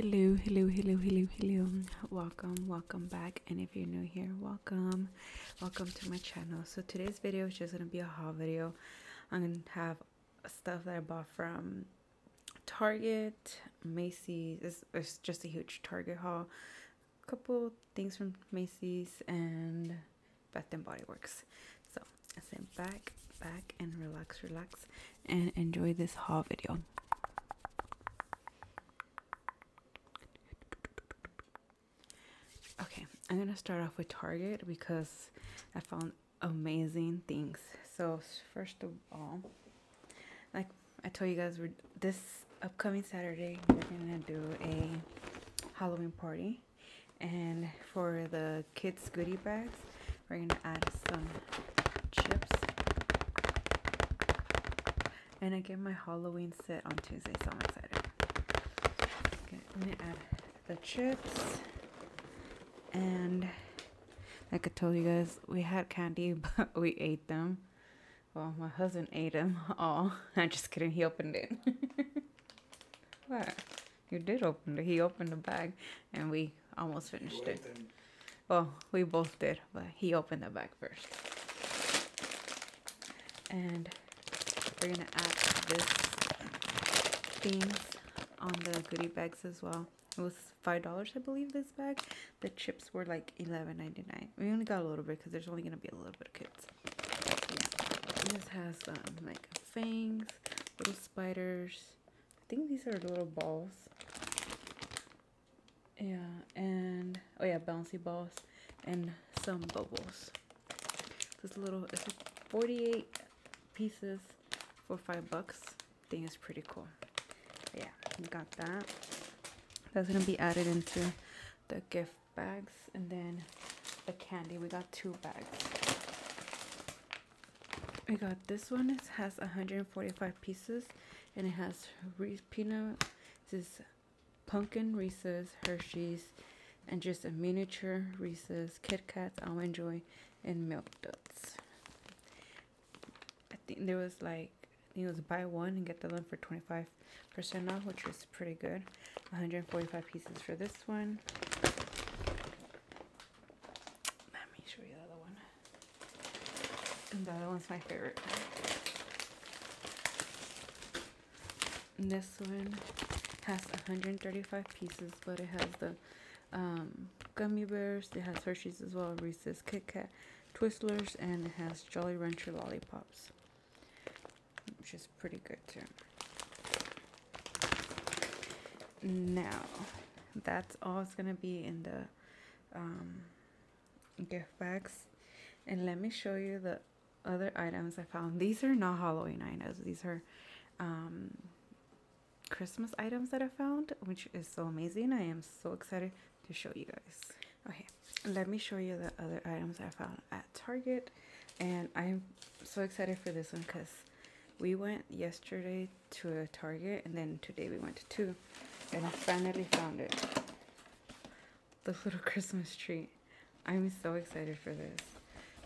Hello, hello, hello, hello, hello. Welcome, welcome back. And if you're new here, welcome. Welcome to my channel. So today's video is just gonna be a haul video. I'm gonna have stuff that I bought from Target, Macy's. It's, it's just a huge Target haul. A couple things from Macy's and Bath Body Works. So sit back, back, and relax, relax, and enjoy this haul video. I'm gonna start off with Target because I found amazing things. So first of all, like I told you guys, we're this upcoming Saturday we're gonna do a Halloween party, and for the kids' goodie bags, we're gonna add some chips. And I get my Halloween set on Tuesday, so I'm excited. Okay, I'm gonna add the chips and like I told you guys, we had candy, but we ate them. Well, my husband ate them all. I'm just kidding. He opened it. what? You did open it. He opened the bag, and we almost finished it. Well, we both did, but he opened the bag first. And we're gonna add this things on the goodie bags as well. Was five dollars, I believe, this bag. The chips were like eleven ninety nine. We only got a little bit because there's only gonna be a little bit of kids. This has um, like fangs, little spiders. I think these are little balls. Yeah, and oh yeah, bouncy balls and some bubbles. This little, it's 48 pieces for five bucks. I think it's pretty cool. Yeah, got that that's gonna be added into the gift bags. And then the candy we got two bags. We got this one it has 145 pieces and it has Reese peanut this is pumpkin Reese's Hershey's and just a miniature Reese's Kit Kats Almond Joy and Milk Duds. I think there was like it was buy one and get the one for 25% off which is pretty good 145 pieces for this one. Let me show you the other one. And the other one's my favorite. And this one has 135 pieces, but it has the um, gummy bears. It has Hershey's as well, Reese's, Kit Kat, Twizzlers, and it has Jolly Rancher lollipops, which is pretty good too. Now that's all it's gonna be in the um, gift bags. And let me show you the other items I found. These are not Halloween items. These are um, Christmas items that I found which is so amazing. I am so excited to show you guys. Okay let me show you the other items I found at Target. And I'm so excited for this one because we went yesterday to a Target and then today we went to two and I finally found it. The little Christmas tree. I'm so excited for this.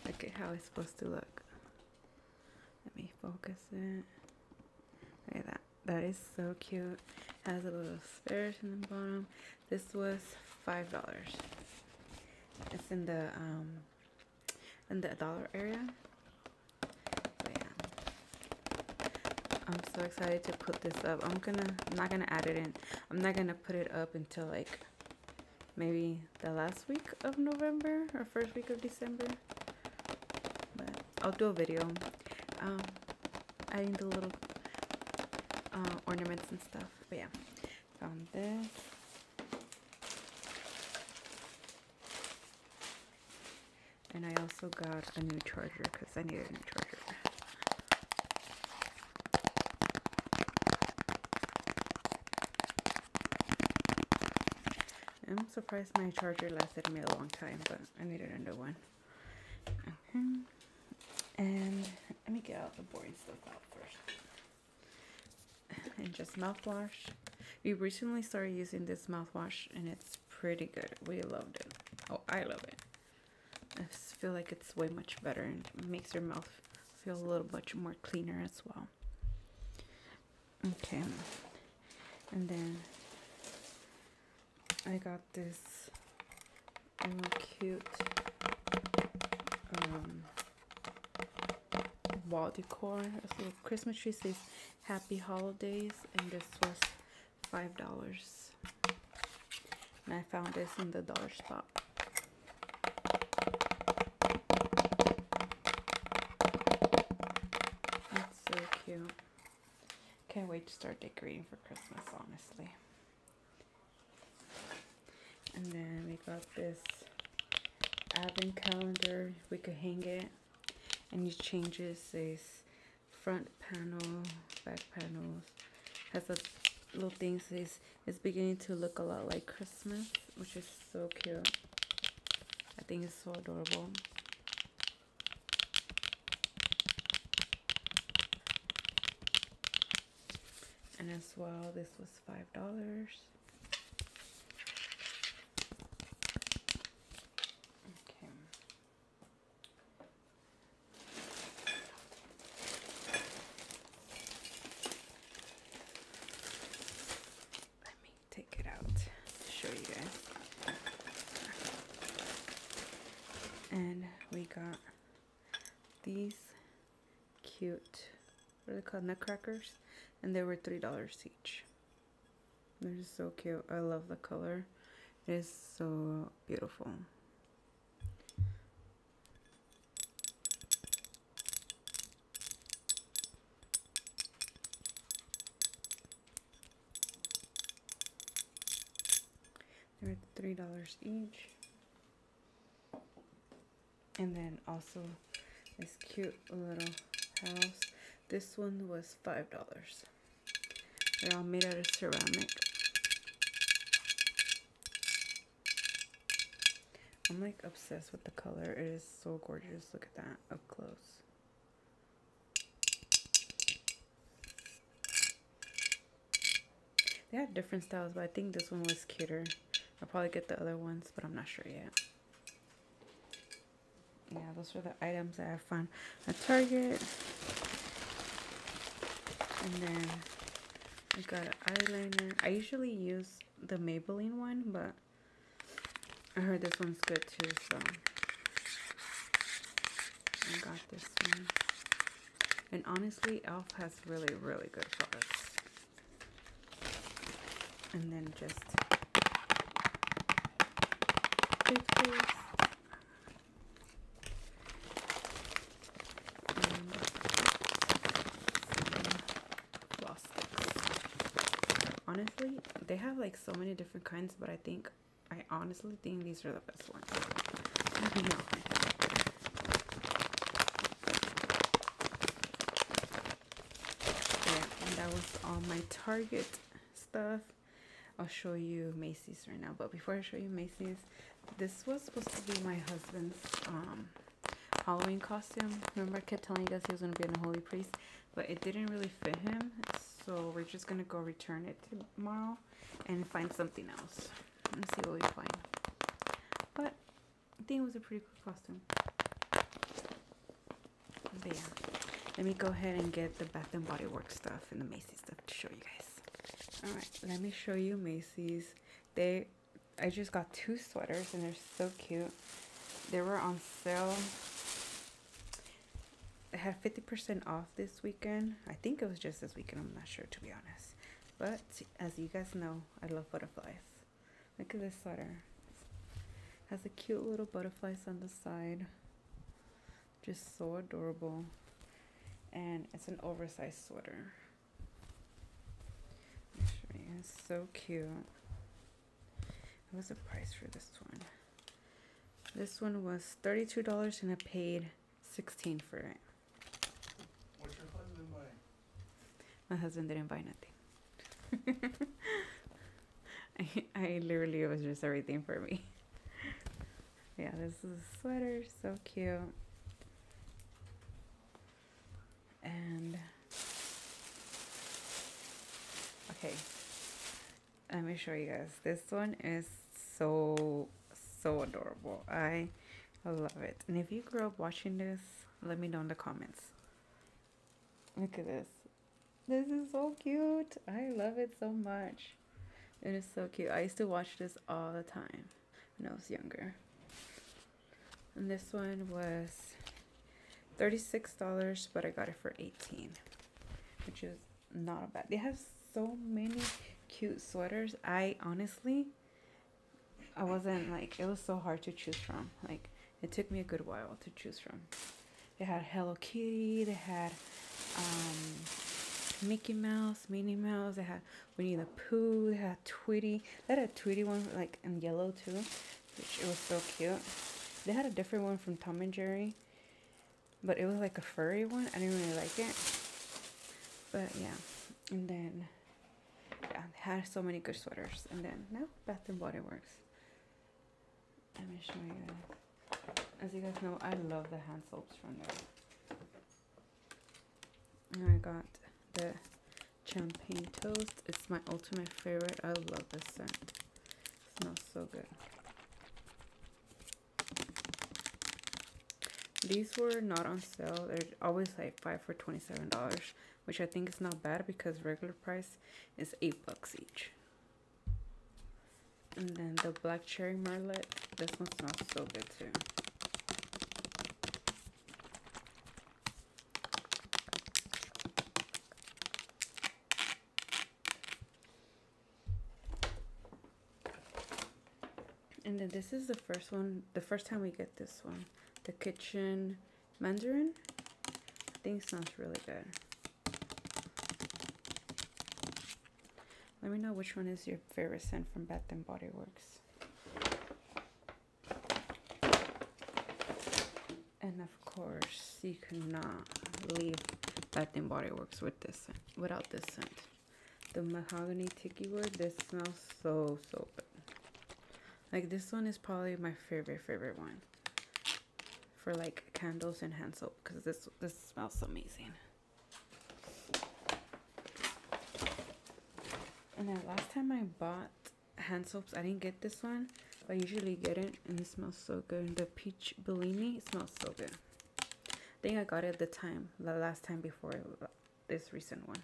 Look at how it's supposed to look. Let me focus it. Look at that. That is so cute. Has a little stairs in the bottom. This was five dollars. It's in the um in the dollar area. I'm so excited to put this up. I'm gonna, I'm not gonna add it in. I'm not gonna put it up until like maybe the last week of November or first week of December. But I'll do a video um, adding the little uh, ornaments and stuff. But yeah, found this. And I also got a new charger because I needed a new charger. I'm surprised my charger lasted me a long time, but I needed a new one. Okay. And let me get out the boring stuff out first. And just mouthwash. We recently started using this mouthwash and it's pretty good. We loved it. Oh, I love it. I feel like it's way much better and makes your mouth feel a little much more cleaner as well. Okay. And then I got this cute um, wall decor. This little Christmas tree says Happy Holidays, and this was five dollars. And I found this in the dollar spot. That's so cute. Can't wait to start decorating for Christmas, honestly. And then we got this advent calendar. We could hang it. And these changes says front panel, back panels. Has a little thing says it's beginning to look a lot like Christmas, which is so cute. I think it's so adorable. And as well, this was five dollars. Okay. Let me take it out to show you guys. And we got these cute, what are they called, nutcrackers? And they were $3 each. They're just so cute. I love the color. It is so beautiful. They're three dollars each. And then also this cute little house. This one was five dollars. They're all made out of ceramic. I'm like obsessed with the color. It is so gorgeous. Look at that up close. They had different styles, but I think this one was cuter. I'll probably get the other ones, but I'm not sure yet. Yeah, those are the items that I found at Target. And then I got an eyeliner. I usually use the Maybelline one, but I heard this one's good too, so I got this one. And honestly, e.l.f. has really, really good products. And then just toothpaste. And some floss sticks. Honestly, they have like so many different kinds, but I think, I honestly think these are the best ones. Yeah, and that was all my Target stuff. I'll show you Macy's right now. But before I show you Macy's, this was supposed to be my husband's um, Halloween costume. Remember I kept telling you guys he was going to be in a holy priest, but it didn't really fit him. So we're just to go return it tomorrow and find something else. Let's see what we find. But I think it was a pretty cool costume. But yeah, let me go ahead and get the Bath and Body Works stuff and the Macy's stuff to show you guys. All right, let me show you Macy's. They, I just got two sweaters and they're so cute. They were on sale. Had 50% off this weekend. I think it was just this weekend. I'm not sure to be honest. But as you guys know, I love butterflies. Look at this sweater. Has a cute little butterflies on the side. Just so adorable. And it's an oversized sweater. It's so cute. What was the price for this one? This one was $32 and I paid 16 for it. What's your husband buy? My husband didn't buy nothing. I, I literally it was just everything for me. Yeah, this is a sweater, so cute. And okay, let me show you guys. This one is so so adorable. I love it. And if you grew up watching this, let me know in the comments. Look at this. This is so cute. I love it so much. It is so cute. I used to watch this all the time when I was younger. And this one was $36, but I got it for 18 which is not a bad. They have so many cute sweaters. I honestly, I wasn't like, it was so hard to choose from. Like, it took me a good while to choose from. They had Hello Kitty, they had um, Mickey Mouse, Minnie Mouse, they had Winnie the Pooh, they had Tweety. They had a Tweety one like in yellow too, which it was so cute. They had a different one from Tom and Jerry, but it was like a furry one. I didn't really like it. But yeah, and then yeah, they had so many good sweaters. And then now Bath and Body Works. Let me show you. As you guys know, I love the hand soaps from there. And I got the champagne toast. It's my ultimate favorite. I love this scent. It smells so good. These were not on sale. They're always like five for twenty-seven dollars, which I think is not bad because regular price is eight bucks each. And then the black cherry marlet. This one smells so good too. And then this is the first one, the first time we get this one. The kitchen mandarin. I think smells really good. Let me know which one is your favorite scent from Bath and Body Works. And of course, you cannot leave Bath and Body Works with this scent, without this scent. The mahogany tiki wood. This smells so so good. Like this one is probably my favorite favorite one for like candles and hand soap because this this smells amazing. And then last time I bought hand soaps, I didn't get this one. I usually get it and it smells so good. The peach Bellini smells so good. I think I got it the time, the last time before this recent one.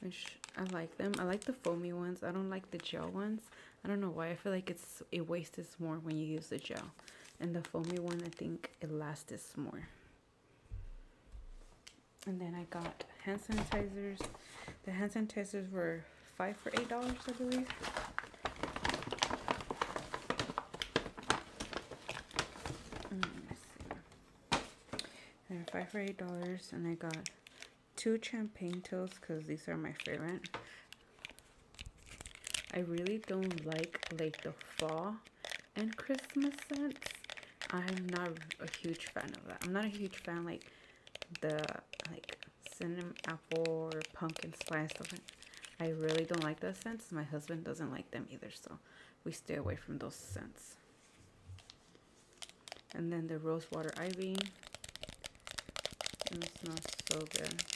Which I like them. I like the foamy ones. I don't like the gel ones. I don't know why. I feel like it's it wastes more when you use the gel. And the foamy one, I think it lasts more. And then I got hand sanitizers. The hand sanitizers were five for eight dollars, I believe. Mm, They're five for eight dollars, and I got two champagne toasts because these are my favorite. I really don't like like the fall and Christmas scents. I'm not a huge fan of that. I'm not a huge fan like the like cinnamon apple or pumpkin spice stuff. I really don't like those scents. My husband doesn't like them either, so we stay away from those scents. And then the rose water ivy. it smells so good.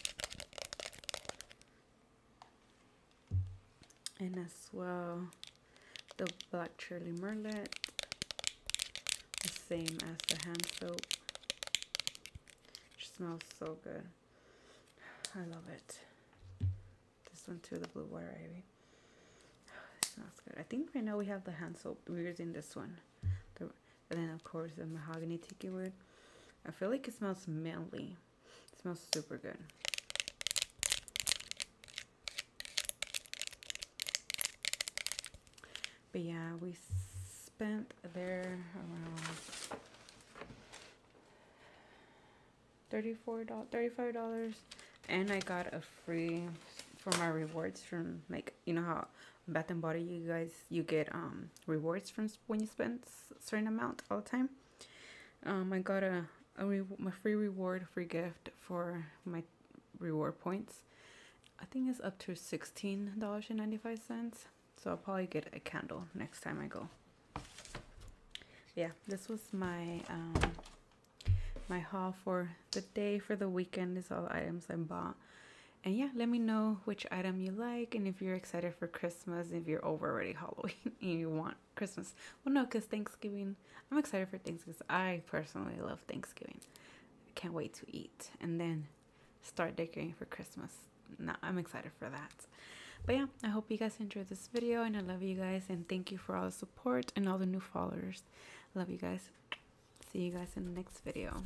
And as well, the black cherry merlet. The same as the hand soap it smells so good. I love it. This one too, the blue water ivy. It smells good. I think right now we have the hand soap. We're using this one. The, and then of course the mahogany tiki wood. I feel like it smells manly. It smells super good. But yeah, we spent there around $34 $35 and I got a free for my rewards from like you know how Bath and Body you guys you get um rewards from when you spend certain amount all the time? Um I got a a, a free reward free gift for my reward points. I think it's up to $16.95 so I'll probably get a candle next time I go yeah this was my um my haul for the day for the weekend is all the items I bought. And yeah, let me know which item you like and if you're excited for Christmas, if you're over already Halloween and you want Christmas. Well, no, because Thanksgiving, I'm excited for Thanksgiving. I personally love Thanksgiving. I can't wait to eat. And then start decorating for Christmas. Now I'm excited for that. But yeah, I hope you guys enjoyed this video and I love you guys and thank you for all the support and all the new followers. Love you guys. See you guys in the next video.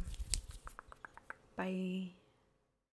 Bye.